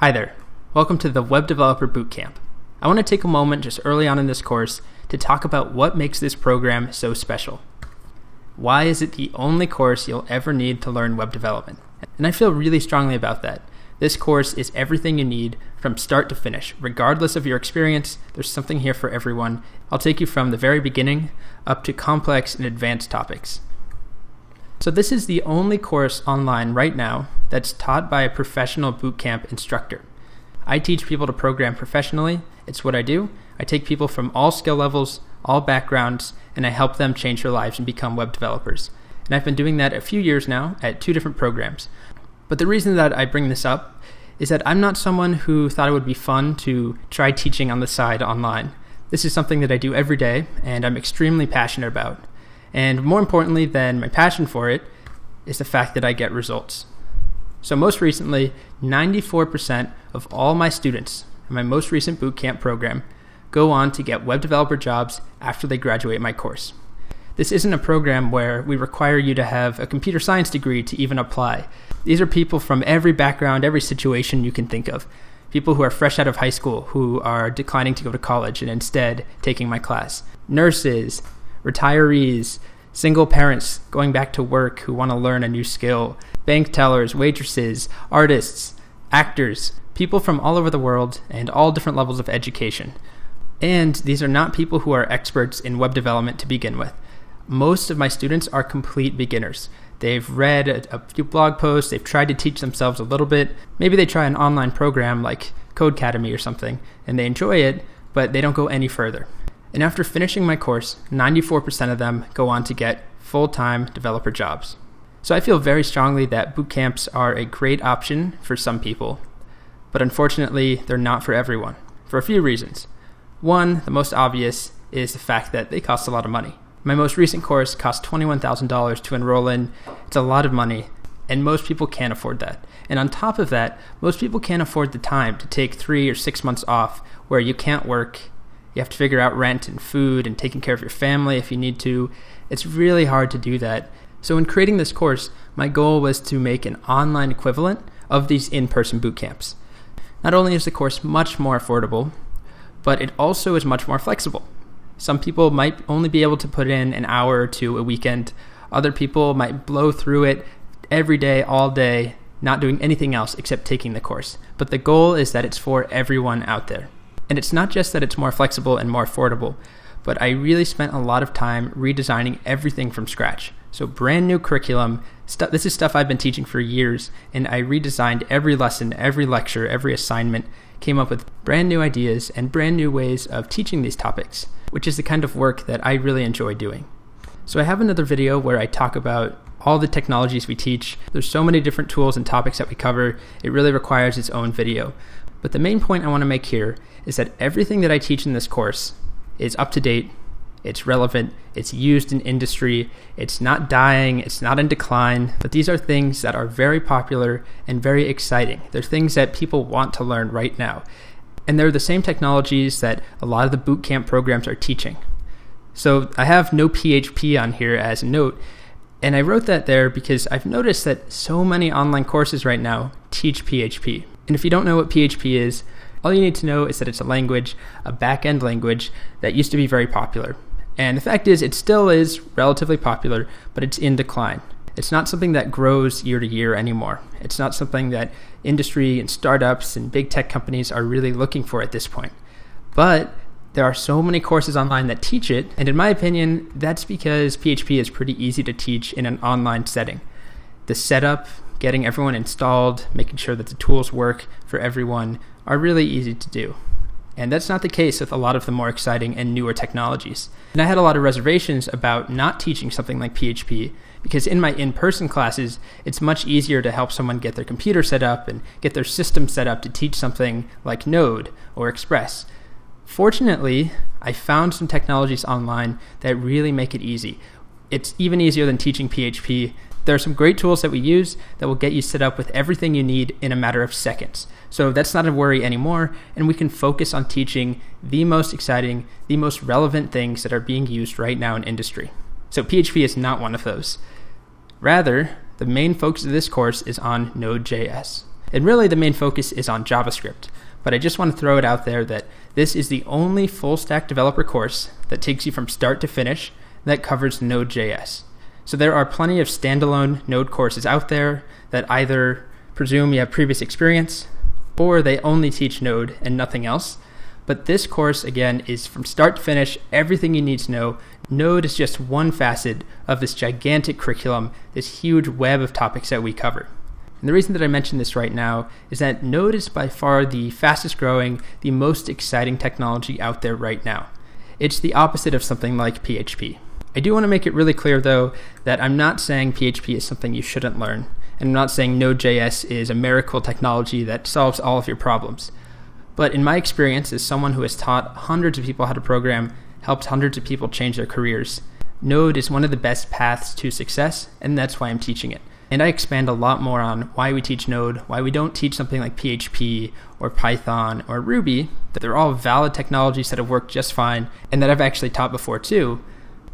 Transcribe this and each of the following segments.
Hi there. Welcome to the Web Developer Bootcamp. I want to take a moment just early on in this course to talk about what makes this program so special. Why is it the only course you'll ever need to learn web development? And I feel really strongly about that. This course is everything you need from start to finish. Regardless of your experience, there's something here for everyone. I'll take you from the very beginning up to complex and advanced topics. So, this is the only course online right now that's taught by a professional bootcamp instructor. I teach people to program professionally. It's what I do. I take people from all skill levels, all backgrounds, and I help them change their lives and become web developers. And I've been doing that a few years now at two different programs. But the reason that I bring this up is that I'm not someone who thought it would be fun to try teaching on the side online. This is something that I do every day and I'm extremely passionate about. And more importantly than my passion for it is the fact that I get results. So, most recently, 94% of all my students in my most recent bootcamp program go on to get web developer jobs after they graduate my course. This isn't a program where we require you to have a computer science degree to even apply. These are people from every background, every situation you can think of. People who are fresh out of high school, who are declining to go to college and instead taking my class. Nurses, retirees, single parents going back to work who want to learn a new skill, bank tellers, waitresses, artists, actors, people from all over the world and all different levels of education. And these are not people who are experts in web development to begin with. Most of my students are complete beginners. They've read a, a, few blog posts, they've tried to teach themselves a little bit. Maybe they try an online program like Codecademy or something, and they enjoy it, but they don't go any further. And after finishing my course, 94% of them go on to get full time developer jobs. So I feel very strongly that boot camps are a great option for some people, but unfortunately, they're not for everyone, for a few reasons. One, the most obvious, is the fact that they cost a lot of money. My most recent course cost $21,000 to enroll in. It's a lot of money, and most people can't afford that. And on top of that, most people can't afford the time to take three or six months off where you can't work. You have to figure out rent and food and taking care of your family if you need to. It's really hard to do that. So, in creating this course, my goal was to make an online equivalent of these in person boot camps. Not only is the course much more affordable, but it also is much more flexible. Some people might only be able to put in an hour or two a weekend. Other people might blow through it every day, all day, not doing anything else except taking the course. But the goal is that it's for everyone out there. And it's not just that it's more flexible and more affordable, but I really spent a lot of time redesigning everything from scratch. So, brand new curriculum. This is stuff I've been teaching for years, and I redesigned every lesson, every lecture, every assignment, came up with brand new ideas and brand new ways of teaching these topics which is the kind of work that I really enjoy doing. So I have another video where I talk about all the technologies we teach. There's so many different tools and topics that we cover, it really requires its own video. But the main point I want to make here is that everything that I teach in this course is up to date, it's relevant, it's used in industry, it's not dying, it's not in decline, but these are things that are very popular and very exciting. They're things that people want to learn right now and they're the same technologies that a lot of the bootcamp programs are teaching. So I have no PHP on here as a note, and I wrote that there because I've noticed that so many online courses right now teach PHP. And if you don't know what PHP is, all you need to know is that it's a language, a back end language that used to be very popular. And the fact is, it still is relatively popular, but it's in decline. It's not something that grows year to year anymore. It's not something that industry and startups and big tech companies are really looking for at this point. But there are so many courses online that teach it, and in my opinion, that's because PHP is pretty easy to teach in an online setting. The setup, getting everyone installed, making sure that the tools work for everyone are really easy to do. And that's not the case with a lot of the more exciting and newer technologies. And I had a lot of reservations about not teaching something like PHP because in my in person classes, it's much easier to help someone get their computer set up and get their system set up to teach something like Node or Express. Fortunately, I found some technologies online that really make it easy. It's even easier than teaching PHP there are some great tools that we use that will get you set up with everything you need in a matter of seconds. So that's not a worry anymore, and we can focus on teaching the most exciting, the most relevant things that are being used right now in industry. So PHP is not one of those. Rather, the main focus of this course is on Node.js. And really, the main focus is on JavaScript. But I just want to throw it out there that this is the only full stack developer course that takes you from start to finish that covers Node.js. So there are plenty of standalone Node courses out there that either presume you have previous experience or they only teach Node and nothing else. But this course, again, is from start to finish, everything you need to know. Node is just one facet of this gigantic curriculum, this huge web of topics that we cover. And the reason that I mention this right now is that Node is by far the fastest growing, the most exciting technology out there right now. It's the opposite of something like PHP. I do want to make it really clear, though, that I'm not saying PHP is something you shouldn't learn, and I'm not saying Node.js is a miracle technology that solves all of your problems. But in my experience, as someone who has taught hundreds of people how to program, helped hundreds of people change their careers, Node is one of the best paths to success, and that's why I'm teaching it. And I expand a lot more on why we teach Node, why we don't teach something like PHP or Python or Ruby, that they're all valid technologies that have worked just fine and that I've actually taught before too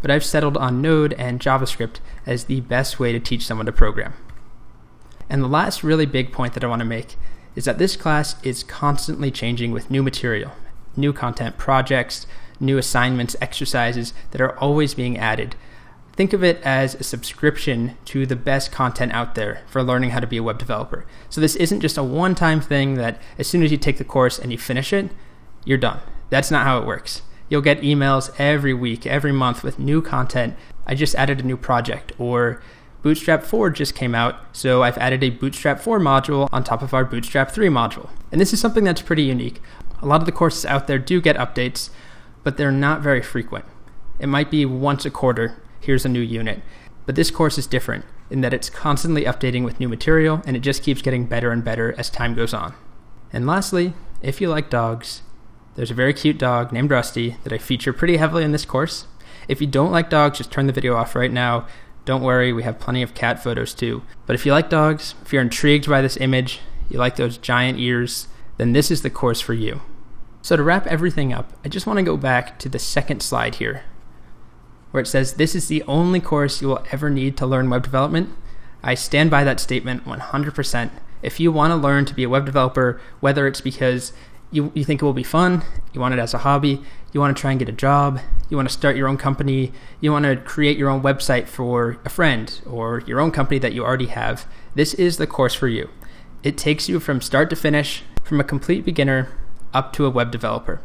but I've settled on Node and JavaScript as the best way to teach someone to program. And the last really big point that I want to make is that this class is constantly changing with new material, new content projects, new assignments, exercises that are always being added. Think of it as a subscription to the best content out there for learning how to be a web developer. So this isn't just a one time thing that as soon as you take the course and you finish it, you're done. That's not how it works. You'll get emails every week, every month with new content. I just added a new project, or Bootstrap 4 just came out, so I've added a Bootstrap 4 module on top of our Bootstrap 3 module. And this is something that's pretty unique. A lot of the courses out there do get updates, but they're not very frequent. It might be once a quarter, here's a new unit. But this course is different in that it's constantly updating with new material and it just keeps getting better and better as time goes on. And lastly, if you like dogs, there's a very cute dog named Rusty that I feature pretty heavily in this course. If you don't like dogs, just turn the video off right now. Don't worry, we have plenty of cat photos too. But if you like dogs, if you're intrigued by this image, you like those giant ears, then this is the course for you. So to wrap everything up, I just want to go back to the second slide here, where it says this is the only course you will ever need to learn web development. I stand by that statement 100%. If you want to learn to be a web developer, whether it's because you, you think it will be fun, you want it as a hobby, you want to try and get a job, you want to start your own company, you want to create your own website for a friend or your own company that you already have, this is the course for you. It takes you from start to finish, from a complete beginner up to a web developer.